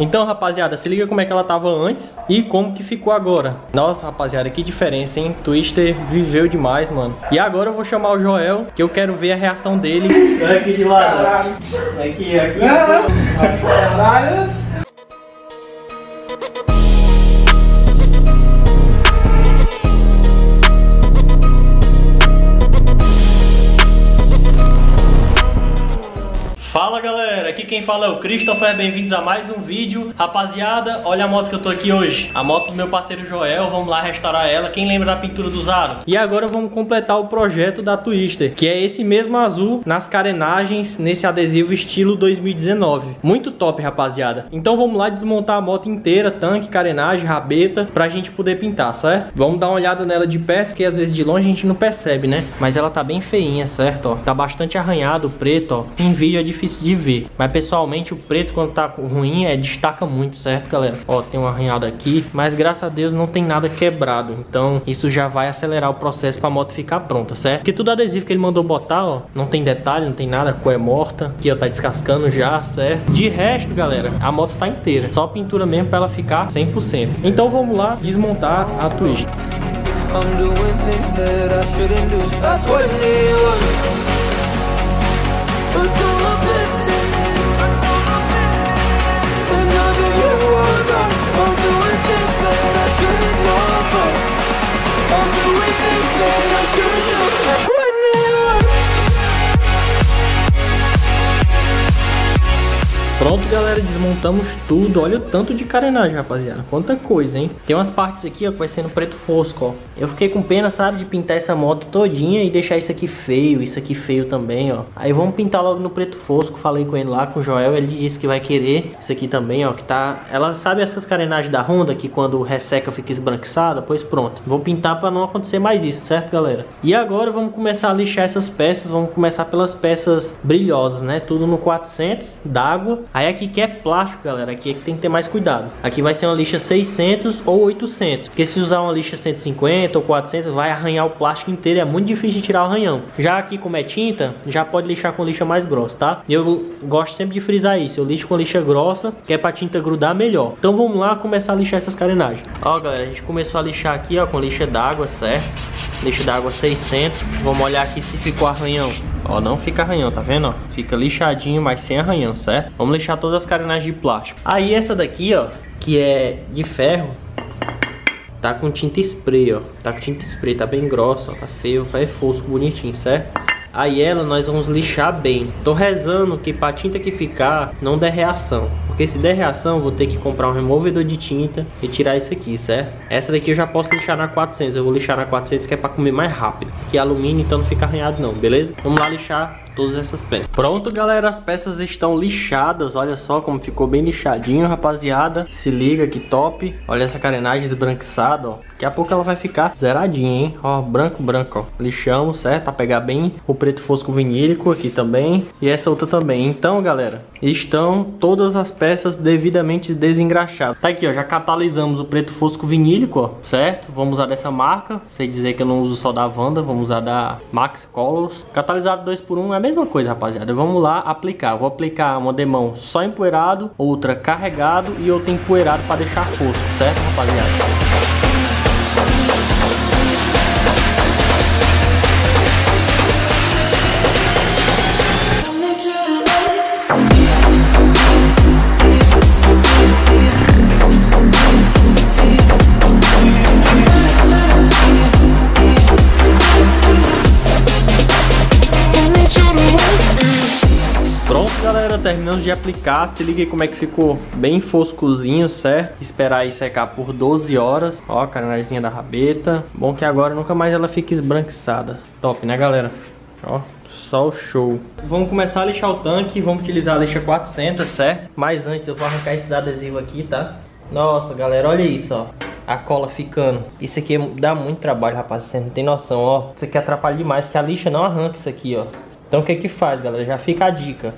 Então, rapaziada, se liga como é que ela tava antes e como que ficou agora. Nossa, rapaziada, que diferença, hein? Twister viveu demais, mano. E agora eu vou chamar o Joel, que eu quero ver a reação dele. Olha aqui de lado. Aqui, aqui. Caralho. Quem fala é o Christopher, bem-vindos a mais um vídeo Rapaziada, olha a moto que eu tô aqui hoje A moto do meu parceiro Joel, vamos lá restaurar ela Quem lembra da pintura dos aros? E agora vamos completar o projeto da Twister Que é esse mesmo azul nas carenagens Nesse adesivo estilo 2019 Muito top rapaziada Então vamos lá desmontar a moto inteira Tanque, carenagem, rabeta Pra gente poder pintar, certo? Vamos dar uma olhada nela de perto Porque às vezes de longe a gente não percebe, né? Mas ela tá bem feinha, certo? Ó, tá bastante arranhado, preto, ó Em vídeo é difícil de ver. Mas pessoalmente o preto quando tá ruim é destaca muito, certo, galera? Ó, tem um arranhado aqui, mas graças a Deus não tem nada quebrado. Então isso já vai acelerar o processo pra moto ficar pronta, certo? Porque tudo adesivo que ele mandou botar, ó, não tem detalhe, não tem nada, a cor é morta. Aqui, ó, tá descascando já, certo? De resto, galera, a moto tá inteira. Só pintura mesmo pra ela ficar 100%. Então vamos lá desmontar a Twist. I'm doing things that I shouldn't do. Pronto, galera, desmontamos tudo. Olha o tanto de carenagem, rapaziada. Quanta coisa, hein? Tem umas partes aqui, ó, que vai sendo preto fosco, ó. Eu fiquei com pena, sabe, de pintar essa moto todinha e deixar isso aqui feio, isso aqui feio também, ó. Aí vamos pintar logo no preto fosco. Falei com ele lá, com o Joel, ele disse que vai querer isso aqui também, ó, que tá... Ela sabe essas carenagens da Honda, que quando resseca fica esbranquiçada? Pois pronto. Vou pintar pra não acontecer mais isso, certo, galera? E agora vamos começar a lixar essas peças. Vamos começar pelas peças brilhosas, né? Tudo no 400 d'água. Aí aqui que é plástico, galera, aqui é que tem que ter mais cuidado. Aqui vai ser uma lixa 600 ou 800, porque se usar uma lixa 150 ou 400 vai arranhar o plástico inteiro, é muito difícil de tirar o arranhão. Já aqui como é tinta, já pode lixar com lixa mais grossa, tá? Eu gosto sempre de frisar isso, eu lixo com lixa grossa, que é pra tinta grudar melhor. Então vamos lá começar a lixar essas carenagens. Ó galera, a gente começou a lixar aqui ó, com lixa d'água, certo? Lixa d'água 600, vamos olhar aqui se ficou arranhão. Ó, não fica arranhão, tá vendo? Ó? Fica lixadinho, mas sem arranhão, certo? Vamos lixar todas as carenagens de plástico. Aí essa daqui, ó, que é de ferro, tá com tinta spray, ó. Tá com tinta spray, tá bem grossa, ó. Tá feio, faz fosco, bonitinho, certo? Aí ela nós vamos lixar bem. Tô rezando que pra tinta que ficar não der reação. Porque se der reação, vou ter que comprar um removedor de tinta e tirar isso aqui, certo? Essa daqui eu já posso lixar na 400. Eu vou lixar na 400 que é pra comer mais rápido. Que é alumínio, então não fica arranhado não, beleza? Vamos lá lixar todas essas peças. Pronto, galera, as peças estão lixadas. Olha só como ficou bem lixadinho, rapaziada. Se liga que top. Olha essa carenagem esbranquiçada, ó. Daqui a pouco ela vai ficar zeradinha, hein? Ó, branco, branco, ó. Lixamos, certo? Pra pegar bem o preto fosco vinílico aqui também. E essa outra também. Então, galera, estão todas as peças devidamente desengraxadas. Tá aqui, ó. Já catalisamos o preto fosco vinílico, ó. Certo? Vamos usar dessa marca. Sei dizer que eu não uso só da Wanda. Vamos usar da Max Colors. Catalisado 2 por 1 é mesma coisa, rapaziada. Vamos lá aplicar. Vou aplicar uma demão só empoeirado, outra carregado e outra empoeirado para deixar fosco, certo, rapaziada? Terminamos de aplicar, se liga aí como é que ficou bem foscozinho, certo? Esperar aí secar por 12 horas. Ó, a carenagemzinha da rabeta. Bom que agora nunca mais ela fica esbranquiçada. Top, né, galera? Ó, só o show. Vamos começar a lixar o tanque, vamos utilizar a lixa 400, certo? Mas antes eu vou arrancar esses adesivos aqui, tá? Nossa, galera, olha isso, ó. A cola ficando. Isso aqui dá muito trabalho, rapaz. Você não tem noção, ó. Isso aqui atrapalha demais, que a lixa não arranca isso aqui, ó. Então o que que faz, galera? Já fica a dica.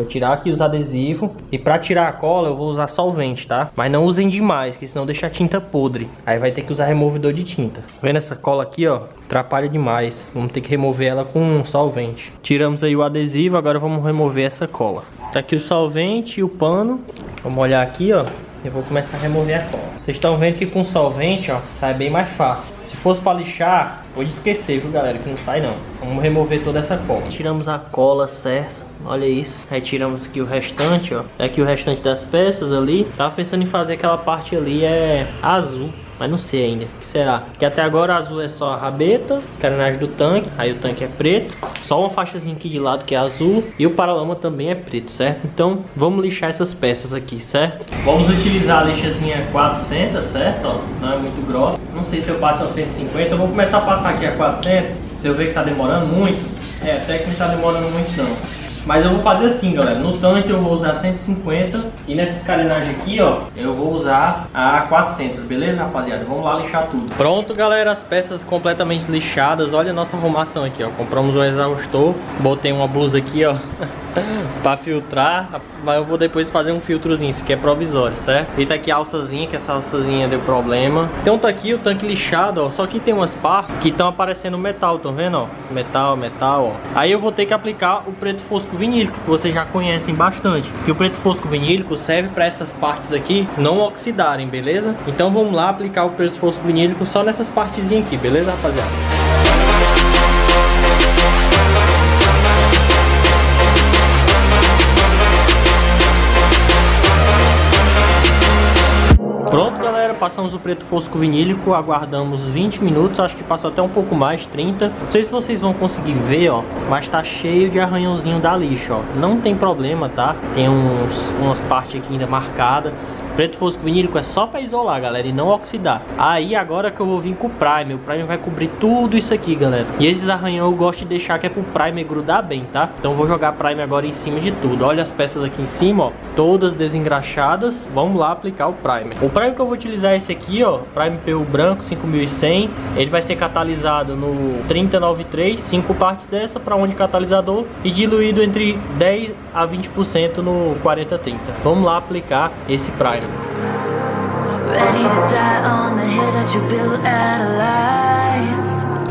Vou tirar aqui os adesivos. E pra tirar a cola eu vou usar solvente, tá? Mas não usem demais, que senão deixa a tinta podre. Aí vai ter que usar removedor de tinta. Tá vendo essa cola aqui, ó? Atrapalha demais. Vamos ter que remover ela com solvente. Tiramos aí o adesivo, agora vamos remover essa cola. Tá aqui o solvente e o pano. Vamos olhar aqui, ó. Eu vou começar a remover a cola. Vocês estão vendo que com solvente, ó, sai bem mais fácil. Se fosse para lixar, pode esquecer, viu, galera, que não sai não. Vamos remover toda essa cola. Tiramos a cola, certo? Olha isso. Retiramos aqui o restante, ó. Aqui o restante das peças ali. Tava pensando em fazer aquela parte ali é azul. Mas não sei ainda. O que será? Que até agora azul é só a rabeta, as carenagens do tanque. Aí o tanque é preto. Só uma faixazinha aqui de lado que é azul. E o paralama também é preto, certo? Então vamos lixar essas peças aqui, certo? Vamos utilizar a lixazinha 400, certo? Ó, não é muito grossa. Não sei se eu passo a 150. Eu vou começar a passar aqui a 400. Se eu ver que tá demorando muito. É, até que não tá demorando muito não. Mas eu vou fazer assim, galera. No tanque eu vou usar 150 e nessas carenagens aqui, ó, eu vou usar a 400, beleza, rapaziada? Vamos lá lixar tudo. Pronto, galera, as peças completamente lixadas. Olha a nossa arrumação aqui, ó. Compramos um exaustor, botei uma blusa aqui, ó. para filtrar, mas eu vou depois fazer um filtrozinho, isso aqui é provisório, certo? E tá aqui a alçazinha, que essa alçazinha deu problema. Então tá aqui o tanque lixado, ó, só que tem umas partes que estão aparecendo metal, estão vendo, ó? Metal, metal, ó. Aí eu vou ter que aplicar o preto fosco vinílico, que vocês já conhecem bastante. Que o preto fosco vinílico serve para essas partes aqui não oxidarem, beleza? Então vamos lá aplicar o preto fosco vinílico só nessas partezinhas aqui, beleza, rapaziada? Pronto, galera, passamos o preto fosco vinílico, aguardamos 20 minutos, acho que passou até um pouco mais, 30. Não sei se vocês vão conseguir ver, ó, mas tá cheio de arranhãozinho da lixa, ó. Não tem problema, tá? Tem uns, umas partes aqui ainda marcadas. Preto fosco vinílico é só para isolar, galera, e não oxidar. Aí agora que eu vou vir com o primer, o primer vai cobrir tudo isso aqui, galera. E esses arranhão eu gosto de deixar que é pro primer grudar bem, tá? Então vou jogar primer agora em cima de tudo. Olha as peças aqui em cima, ó, todas desengraxadas. Vamos lá aplicar o primer. O primer que eu vou utilizar é esse aqui, ó, primer PU branco 5100. Ele vai ser catalisado no 3093, 5 partes dessa para onde catalisador e diluído entre 10 a 20% no 4030. Vamos lá aplicar esse primer.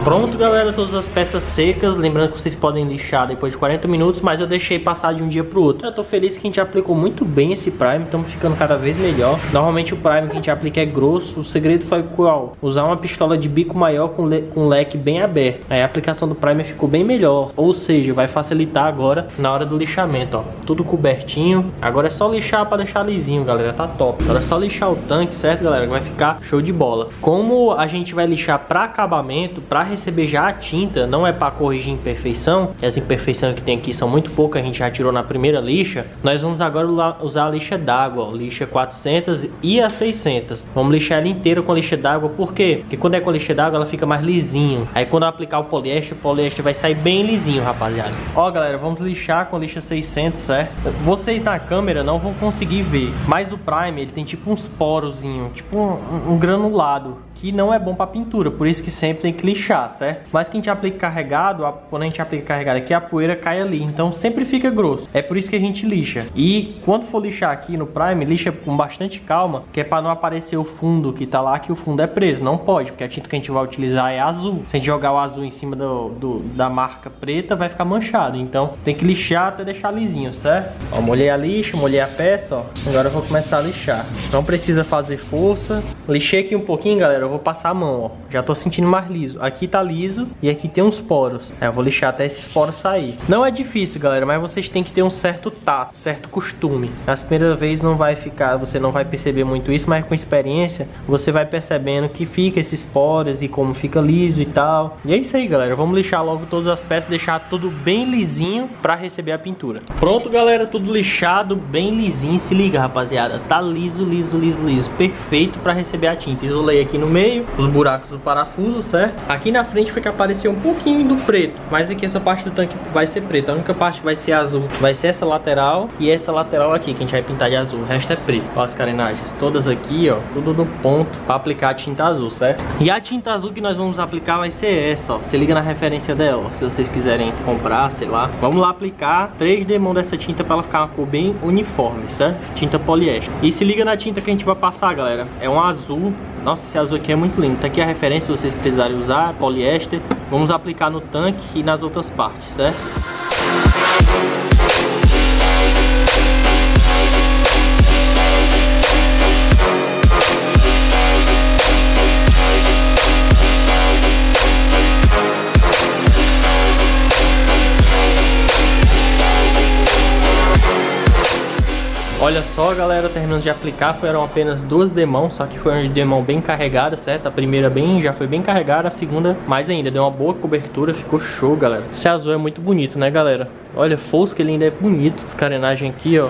Pronto, galera, todas as peças secas. Lembrando que vocês podem lixar depois de 40 minutos, mas eu deixei passar de um dia pro outro. Eu tô feliz que a gente aplicou muito bem esse Prime, estamos ficando cada vez melhor. Normalmente o Prime que a gente aplica é grosso. O segredo foi qual? Usar uma pistola de bico maior com, le com leque bem aberto. Aí a aplicação do Prime ficou bem melhor. Ou seja, vai facilitar agora na hora do lixamento, ó. Tudo cobertinho. Agora é só lixar para deixar lisinho, galera. Tá top. Agora é só lixar o tanque, certo, galera? Vai ficar show de bola. Como a gente vai lixar para acabamento, para receber já a tinta, não é para corrigir imperfeição, as imperfeições que tem aqui são muito poucas, a gente já tirou na primeira lixa, nós vamos agora usar a lixa d'água, lixa 400 e a 600. Vamos lixar ela inteira com lixa d'água, por quê? Porque quando é com lixa d'água ela fica mais lisinho. Aí quando eu aplicar o poliéster, o poliéster vai sair bem lisinho, rapaziada. Ó, galera, vamos lixar com lixa 600, certo? Vocês na câmera não vão conseguir ver, mas o Prime, ele tem tipo uns porozinhos, tipo um, um granulado que não é bom para pintura, por isso que sempre tem que lixar, certo? Mas que a gente aplica carregado, a, quando a gente aplica carregado aqui, a poeira cai ali, então sempre fica grosso. É por isso que a gente lixa. E quando for lixar aqui no Prime, lixa com bastante calma, que é para não aparecer o fundo que tá lá, que o fundo é preso. Não pode, porque a tinta que a gente vai utilizar é azul. Se a gente jogar o azul em cima do, do da marca preta, vai ficar manchado. Então tem que lixar até deixar lisinho, certo? Ó, molhei a lixa, molhei a peça, ó. Agora eu vou começar a lixar. Não precisa fazer força. Lixei aqui um pouquinho, galera eu vou passar a mão, ó. Já tô sentindo mais liso. Aqui tá liso e aqui tem uns poros. É, eu vou lixar até esses poros sair. Não é difícil, galera, mas vocês têm que ter um certo tato, certo costume. Nas primeiras vezes não vai ficar, você não vai perceber muito isso, mas com experiência você vai percebendo que fica esses poros e como fica liso e tal. E é isso aí, galera. Vamos lixar logo todas as peças, deixar tudo bem lisinho para receber a pintura. Pronto, galera, tudo lixado, bem lisinho. Se liga, rapaziada. Tá liso, liso, liso, liso. Perfeito para receber receber a tinta. Isolei aqui no meio, os buracos do parafuso, certo? Aqui na frente foi que apareceu um pouquinho do preto, mas aqui essa parte do tanque vai ser preta. A única parte que vai ser azul vai ser essa lateral e essa lateral aqui, que a gente vai pintar de azul. O resto é preto. Ó, as carenagens todas aqui, ó, tudo no ponto para aplicar a tinta azul, certo? E a tinta azul que nós vamos aplicar vai ser essa, ó. Se liga na referência dela, ó, se vocês quiserem comprar, sei lá. Vamos lá aplicar 3 demão dessa tinta para ela ficar uma cor bem uniforme, certo? Tinta poliéster. E se liga na tinta que a gente vai passar, galera. É um azul nossa, esse azul aqui é muito lindo. Tá aqui a referência se vocês precisarem usar, poliéster. Vamos aplicar no tanque e nas outras partes, certo? Olha só, galera, terminando de aplicar, foram apenas duas demãos, só que foi uma demão bem carregada, certo? A primeira bem, já foi bem carregada, a segunda mais ainda, deu uma boa cobertura, ficou show, galera. Esse azul é muito bonito, né, galera? Olha, fosco, ele ainda é bonito. Essa carenagem aqui, ó,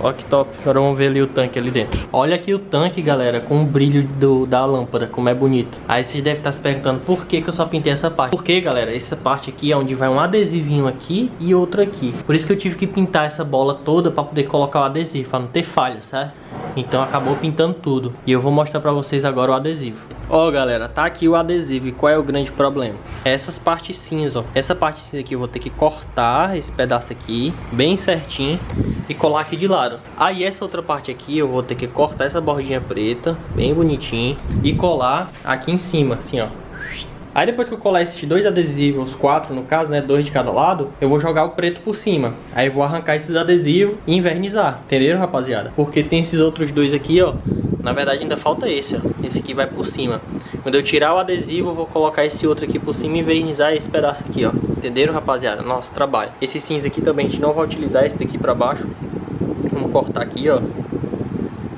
Ó que top. Agora vamos ver ali o tanque ali dentro. Olha aqui o tanque, galera, com o brilho do, da lâmpada, como é bonito. Aí vocês devem estar se perguntando por que, que eu só pintei essa parte. Porque, galera, essa parte aqui é onde vai um adesivinho aqui e outro aqui. Por isso que eu tive que pintar essa bola toda para poder colocar o adesivo, para não ter falha, sabe? Então acabou pintando tudo. E eu vou mostrar para vocês agora o adesivo. Ó, galera, tá aqui o adesivo. E qual é o grande problema? Essas partes cinza, ó. Essa parte cinza aqui eu vou ter que cortar esse pedaço aqui, bem certinho, e colar aqui de lado. Aí essa outra parte aqui eu vou ter que cortar essa bordinha preta, bem bonitinho, e colar aqui em cima, assim, ó. Aí depois que eu colar esses dois adesivos, quatro no caso, né, dois de cada lado, eu vou jogar o preto por cima. Aí eu vou arrancar esses adesivos e invernizar, entenderam, rapaziada? Porque tem esses outros dois aqui, ó, na verdade ainda falta esse, ó. Esse aqui vai por cima. Quando eu tirar o adesivo, eu vou colocar esse outro aqui por cima e invernizar esse pedaço aqui, ó. Entenderam, rapaziada? Nosso trabalho. Esse cinza aqui também a gente não vai utilizar esse daqui pra baixo. Vamos cortar aqui, ó.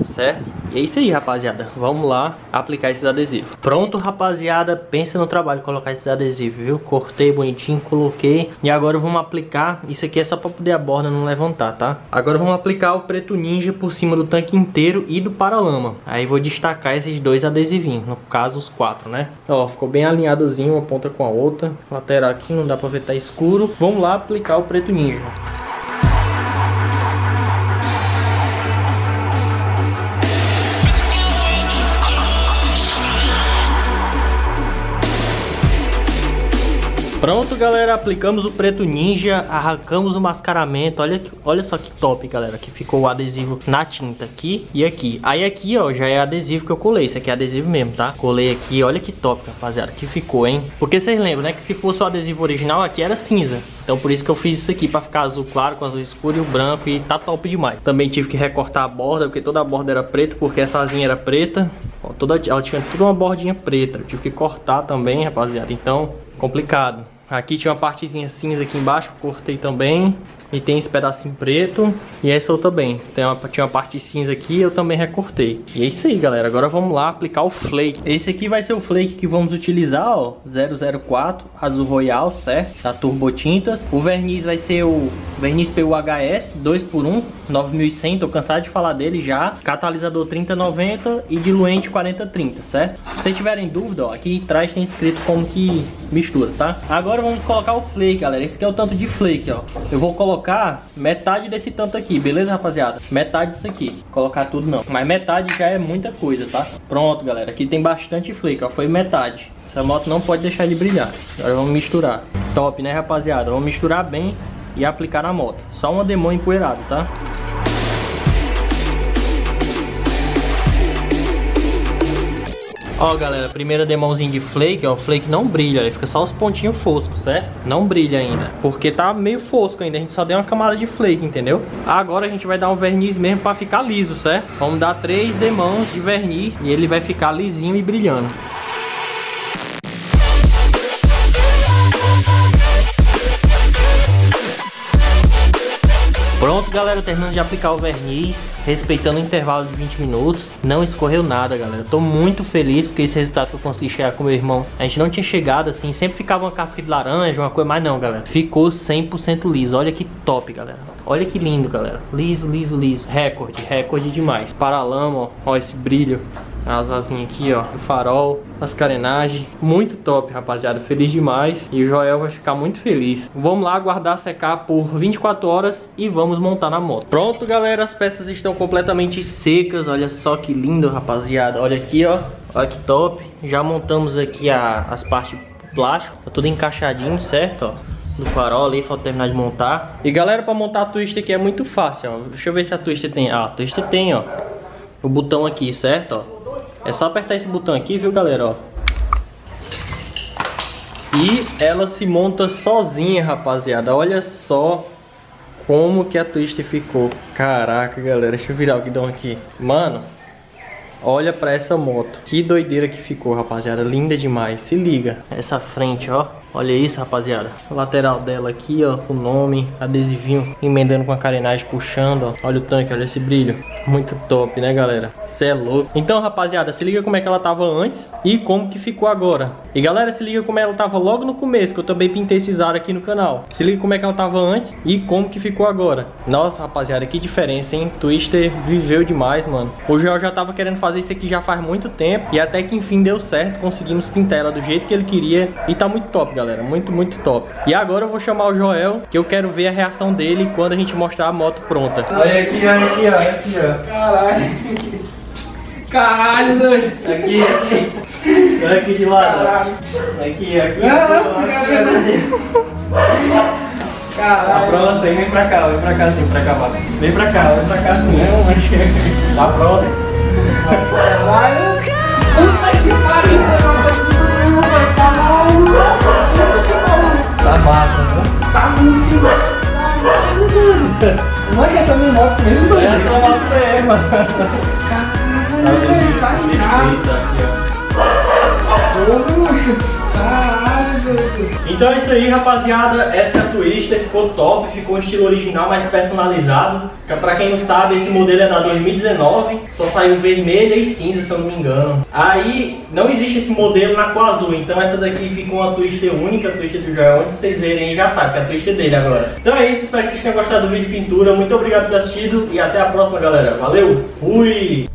Certo? E é isso aí, rapaziada. Vamos lá aplicar esses adesivos. Pronto, rapaziada. Pensa no trabalho colocar esses adesivos, viu? Cortei bonitinho, coloquei. E agora vamos aplicar. Isso aqui é só para poder a borda não levantar, tá? Agora vamos aplicar o preto ninja por cima do tanque inteiro e do paralama. Aí vou destacar esses dois adesivinhos. No caso, os quatro, né? Ó, ficou bem alinhadozinho uma ponta com a outra. Lateral aqui não dá para ver, tá escuro. Vamos lá aplicar o preto ninja. Pronto, galera, aplicamos o preto ninja, arrancamos o mascaramento. Olha, olha só que top, galera, que ficou o adesivo na tinta aqui e aqui. Aí aqui, ó, já é adesivo que eu colei. Esse aqui é adesivo mesmo, tá? Colei aqui, olha que top, rapaziada, que ficou, hein? Porque vocês lembram, né, que se fosse o adesivo original, aqui era cinza. Então por isso que eu fiz isso aqui, pra ficar azul claro com azul escuro e o branco e tá top demais. Também tive que recortar a borda, porque toda a borda era preta, porque essa asinha era preta. Ó, toda, ela tinha toda uma bordinha preta. Eu tive que cortar também, rapaziada. Então complicado. Aqui tinha uma partezinha cinza aqui embaixo, cortei também. E tem esse pedacinho preto e essa outra também. Tem uma, tinha uma parte cinza aqui eu também recortei. E é isso aí, galera. Agora vamos lá aplicar o flake. Esse aqui vai ser o flake que vamos utilizar, ó. 004 azul royal, certo? Da Turbo Tintas. O verniz vai ser o verniz PUHS 2x1 9100. Tô cansado de falar dele já. Catalisador 3090 e diluente 4030, certo? Se vocês tiverem dúvida, ó, aqui atrás tem escrito como que mistura, tá? Agora vamos colocar o flake, galera. Esse aqui é o tanto de flake, ó. Eu vou colocar metade desse tanto aqui, beleza, rapaziada? Metade disso aqui. Colocar tudo não. Mas metade já é muita coisa, tá? Pronto, galera. Aqui tem bastante flake, ó. Foi metade. Essa moto não pode deixar de brilhar. Agora vamos misturar. Top, né, rapaziada? Vamos misturar bem e aplicar na moto. Só uma demão empoeirada, tá? Ó, galera, primeira demãozinha de flake, ó, o flake não brilha, ele fica só os pontinhos foscos, certo? Não brilha ainda, porque tá meio fosco ainda, a gente só deu uma camada de flake, entendeu? Agora a gente vai dar um verniz mesmo pra ficar liso, certo? Vamos dar três demãos de verniz e ele vai ficar lisinho e brilhando. Pronto, galera, terminando de aplicar o verniz, respeitando o intervalo de 20 minutos. Não escorreu nada, galera. Tô muito feliz porque esse resultado que eu consegui chegar com meu irmão, a gente não tinha chegado assim, sempre ficava uma casca de laranja, uma coisa, mas não, galera. Ficou 100% liso. Olha que top, galera. Olha que lindo, galera. Liso, liso, liso. Recorde, recorde demais. Paralama, ó, ó esse brilho. A asazinha aqui, ó. O farol, as carenagens. Muito top, rapaziada. Feliz demais. E o Joel vai ficar muito feliz. Vamos lá aguardar secar por 24 horas e vamos montar na moto. Pronto, galera. As peças estão completamente secas. Olha só que lindo, rapaziada. Olha aqui, ó. Olha que top. Já montamos aqui a, as partes plástico. Tá tudo encaixadinho, certo, ó do farol ali, falta terminar de montar. E galera, para montar a Twister aqui é muito fácil, ó. Deixa eu ver se a Twister tem. Ah, a Twister tem, ó. O botão aqui, certo, ó. É só apertar esse botão aqui, viu, galera, ó. E ela se monta sozinha, rapaziada. Olha só como que a Twister ficou. Caraca, galera. Deixa eu virar o guidão aqui. Mano, olha pra essa moto. Que doideira que ficou, rapaziada. Linda demais. Se liga. Essa frente, ó. Olha isso, rapaziada. O lateral dela aqui, ó, o nome, adesivinho, emendando com a carenagem, puxando, ó. Olha o tanque, olha esse brilho. Muito top, né, galera? Cê é louco. Então, rapaziada, se liga como é que ela tava antes e como que ficou agora. E, galera, se liga como ela tava logo no começo, que eu também pintei esses aros aqui no canal. Se liga como é que ela tava antes e como que ficou agora. Nossa, rapaziada, que diferença, hein? Twister viveu demais, mano. O Joel já tava querendo fazer isso aqui já faz muito tempo e até que enfim deu certo. Conseguimos pintar ela do jeito que ele queria e tá muito top, galera galera. Muito, muito top. E agora eu vou chamar o Joel, que eu quero ver a reação dele quando a gente mostrar a moto pronta. Olha aqui, olha aqui, olha aqui, ó. Caralho. Caralho, doido. Aqui, aqui. Olha aqui de lado. Aqui, aqui. Caralho. Tá pronto, vem pra cá, vem pra cá assim, pra cá, Vem pra cá, vem pra cá assim. Tá pronto. Caralho. Puta que pariu, Não é que essa minha moto mesmo, doido? Essa moto mesmo. Caralho, Então é isso aí, rapaziada. Essa é a Twister. Ficou top, ficou estilo original, mas personalizado. Pra quem não sabe, esse modelo é da 2019. Só saiu vermelha e cinza, se eu não me engano. Aí, não existe esse modelo na cor azul. Então essa daqui fica uma Twister única, a Twister do Joel. Onde vocês verem já sabem que é a Twister dele agora. Então é isso, espero que vocês tenham gostado do vídeo de pintura. Muito obrigado por ter assistido e até a próxima, galera. Valeu, fui!